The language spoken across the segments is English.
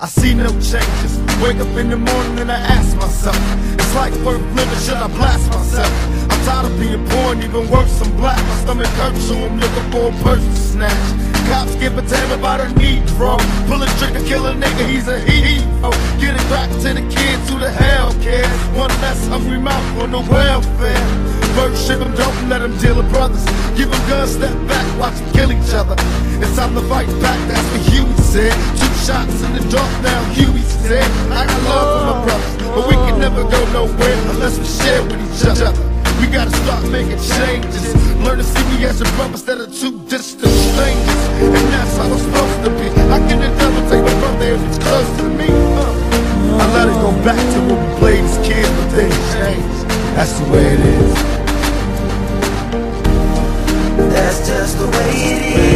I see no changes. Wake up in the morning and I ask myself, it's like worth living? Should I blast myself? I'm tired of being born, even worse stomach hurts, so I'm looking for a purse to snatch. Cops give a damn about a Negro. Pull a trigger, kill a nigga, he's a hero. Get it back to the kids who the hell cares. One less hungry mouth on the welfare. First ship them, don't let them deal with brothers. Give them guns, step back, watch them kill each other. It's time to fight back, that's what Huey said. Two shots in the dark, now Huey said. I got love for my brothers, but we can never go nowhere unless we share with each other. We gotta start making changes. Learn to see me as a brother instead of two distant strangers. And that's how I'm supposed to be. How can devil take my brother if it's close to me? Uh, I let it go back to when we played as kids, but things changed. That's the way it is. That's just the way it is.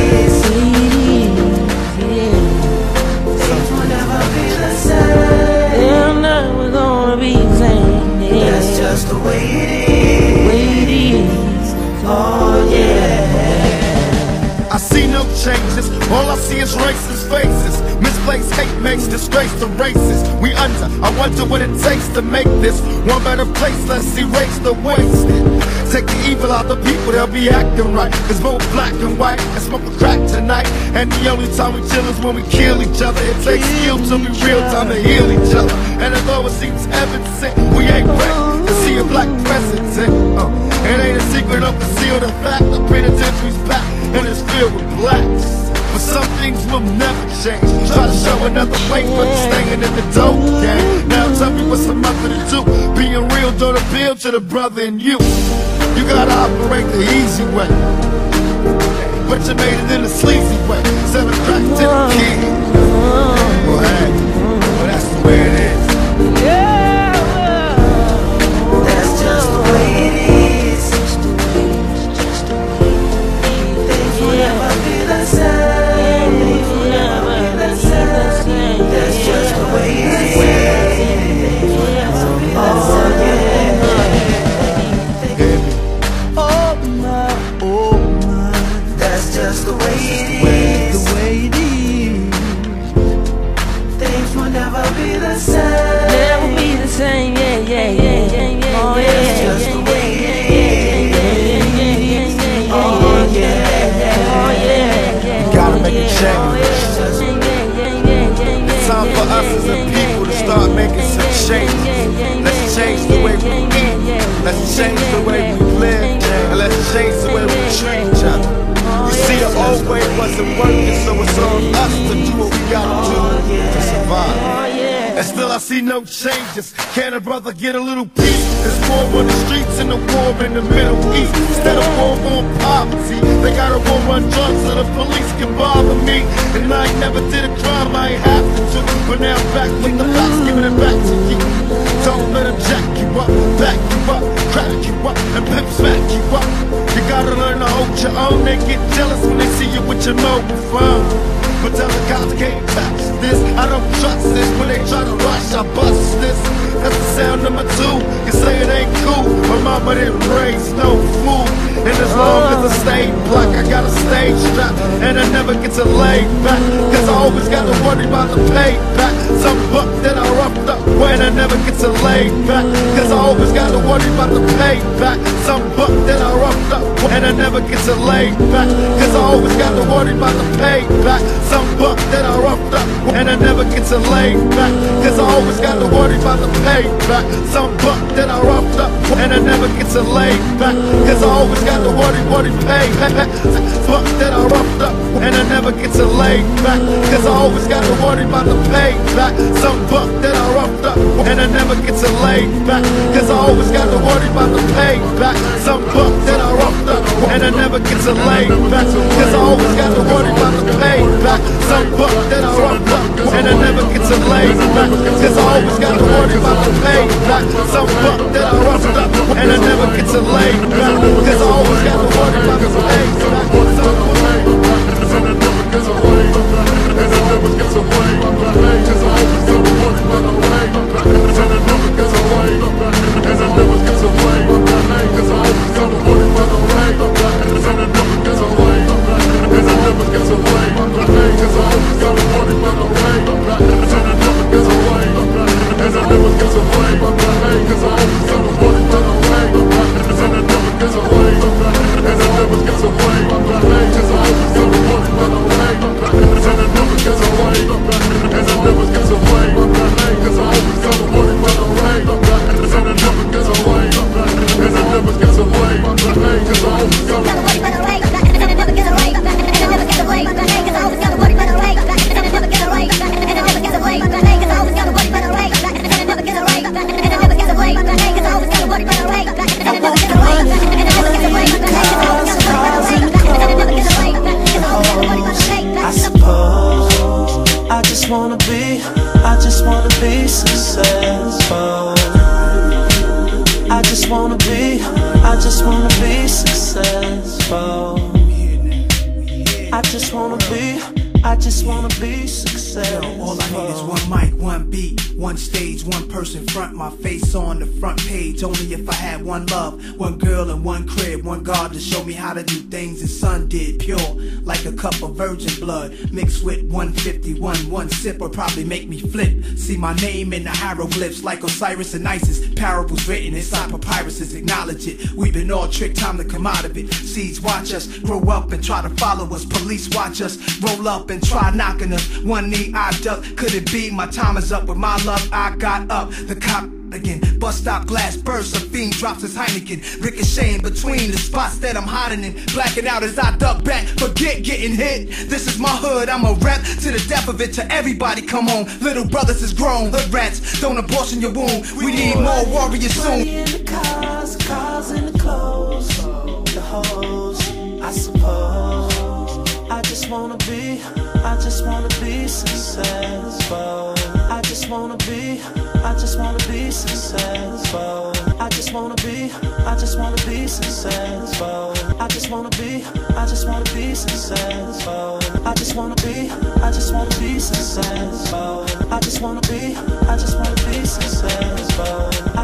I see is racist faces. Misplaced hate makes disgrace to races. We under, I wonder what it takes to make this one better place. Let's erase the wasted. Take the evil out the people, they'll be acting right. Cause both black and white and smoke a crack tonight. And the only time we chill is when we kill each other. It takes skill to be real time to heal each other. And although it seems heaven sent, we ain't ready to see a black president. Uh, it ain't a secret, don't conceal the fact. The penitentiary's back and it's filled with blacks. Change. Try to show another way, but you're staying in the dope game. Now tell me what's the mother to do. Being real, don't appeal to the brother in you. You gotta operate the easy way. The way it is. The way it is. Things will never be the same. Never be the same. Yeah, yeah, yeah, yeah, yeah. Oh yeah, That's yeah, the yeah, way yeah, it yeah, yeah, yeah, yeah, yeah, yeah, Oh yeah, yeah. Oh yeah, yeah. Gotta make a change. Wasn't working, so it's on us to do what we gotta do to survive. And still I see no changes. Can a brother get a little peace? There's war on the streets and a war in the Middle East. Instead of war on poverty, they got a war on drugs so the police can bother me. And I ain't never did a crime I ain't have to. But now I'm back with the facts, giving it back to you. Don't let them jack you up, back you up, crack you up, and pimp smack you up. You gotta learn to hold your own. They get jealous when they see you with your mobile phone. But tell the cops can't touch this. I don't trust this. When they try to rush, I bust this. That's the sound number two. You say it ain't cool. My mama didn't raise no fool. As long as I stay black, I got a stage strap. And I never get to lay back. Cause I always got to worry about the payback. Some buck that I roughed up when I never get to lay back. Cause I always got to worry about the payback. Some buck that I roughed up and I never get to lay back. Cause I always got to worry about the payback. Some buck that I roughed up and I never get to lay back. Cause I always got to worry about the payback. Some buck that I roughed up and I never get to lay back. Cause I always got to worry, worry, pay. Some buck that I roughed up and I never get to lay back. Cause I always got to worry about the payback. Some buck that I roughed up and I never get to lay back. Cause I always got to worry about the payback. Some buck that I roughed up and I never get to lay back. Cause I always got to worry about the payback. Some buck that I roughed up Cause I always got to worry about the payback. Some fuck that I roughed up and I never get to lay. Cause I always got to worry about the payback. Successful. I just wanna be, I just wanna be successful. I just wanna be, I just wanna be successful. All I need is one mic, one beat, one stage, one person front, my face on the front page. Only if I had one love, one girl and one crib, one God to show me how to do things the sun did, pure like a cup of virgin blood mixed with 151. One sip would probably make me flip. See my name in the hieroglyphs like Osiris and Isis. Parables written inside papyruses, acknowledge it. We've been all tricked, time to come out of it. Seeds watch us grow up and try to follow us. Police watch us roll up and try knocking us. One knee I duck, could it be my time is up with my love? I got up, the cop again. Bust stop glass bursts, a fiend drops his Heineken. Ricocheting between the spots that I'm hiding in. Blacking out as I duck back, forget getting hit. This is my hood, I'm a rep to the death of it. To everybody, come on. Little brothers is grown, hood rats. Don't abortion your womb. We need more warriors soon. In the cars, cars in the clothes, the hoes, I suppose. I just wanna be, I just wanna be successful. I just wanna be, I just wanna be successful. I just wanna be, I just wanna be successful. I just wanna be, I just wanna be successful. I just wanna be, I just wanna be successful. I just wanna be, I just wanna be successful.